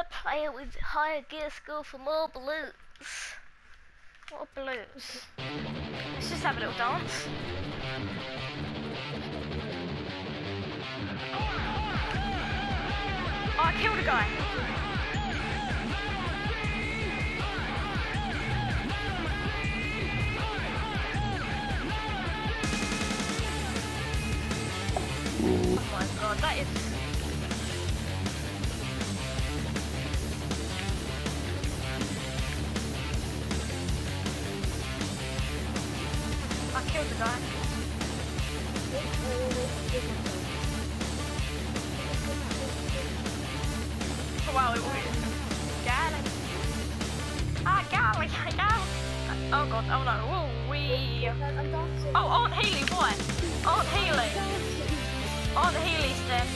a it with higher gear skill for more blues. What balloons? Let's just have a little dance. Oh, I killed a guy. Oh my god, that is I killed the guy. Oh, wow, it was. It. Ah, golly, I. Oh god, oh no, oh we. Oh, Aunt Healy, what? Aunt Healy. Aunt Healy's dead.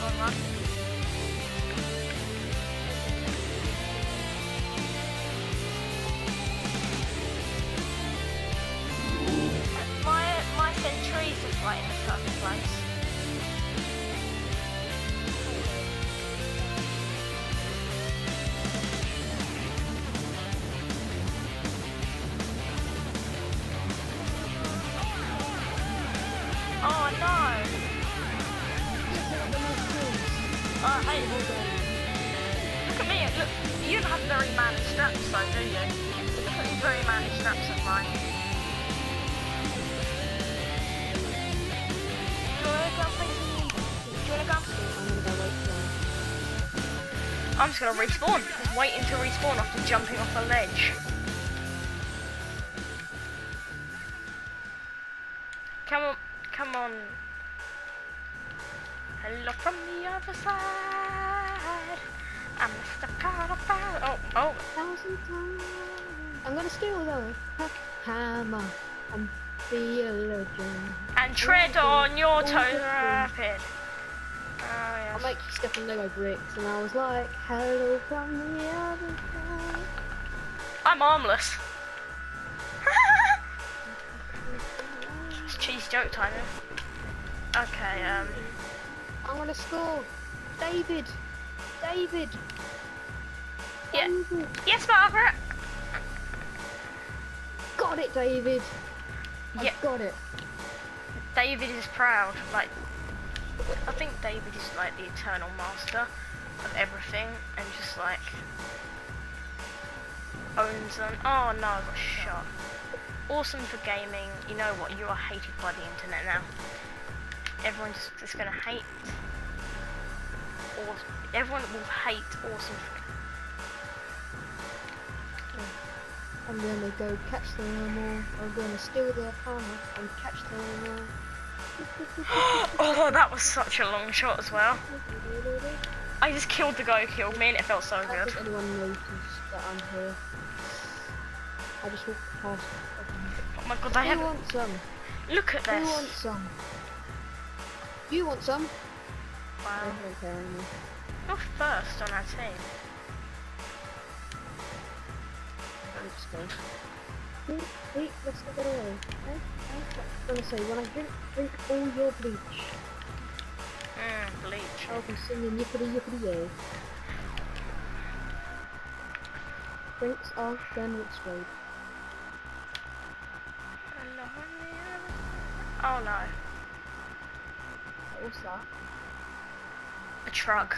Oh, run. No! Oh, it. Look at me, look, you don't have very manly straps though, do you? Look very manly straps of mine. Do you you wanna go? I'm just gonna respawn. Just waiting to respawn after jumping off a ledge. Come on, come on. Hello from the other side. I'm Mr. Carnival. Oh, oh. Thousand times. I'm gonna steal though. Ha- Hammer and be a legend. And tread on your toes rapid. Oh, yes. I make stuff on Lego bricks, and I was like, "Hello from the other side." I'm armless. Joke time. yeah. Okay, um. I'm gonna score, David. David. Yeah. David. Yes, Margaret! Got it, David. I Yeah. got it. David is proud. Like, I think David is like the eternal master of everything and just like owns them. Oh no, I got shot. Awesome for gaming. You know what? You are hated by the internet now. Everyone's just gonna hate. Or everyone will hate awesome. For, mm. I'm gonna go catch them all. I'm gonna steal their hammer and catch the all. oh, that was such a long shot as well. I just killed the guy who killed me and it felt so I good. anyone noticed that I'm here. I just walked past. Oh my god, I have. wants some? Look at Who this. want some? You want some? I Wow. don't care anymore. You're first on our team. Just go. Wait, let's not get away. I'm gonna say, when I drink, drink all your bleach, Mmm, bleach. I'll be singing yippity yippity yay. Drinks are then explode. Oh no, What's that? a truck.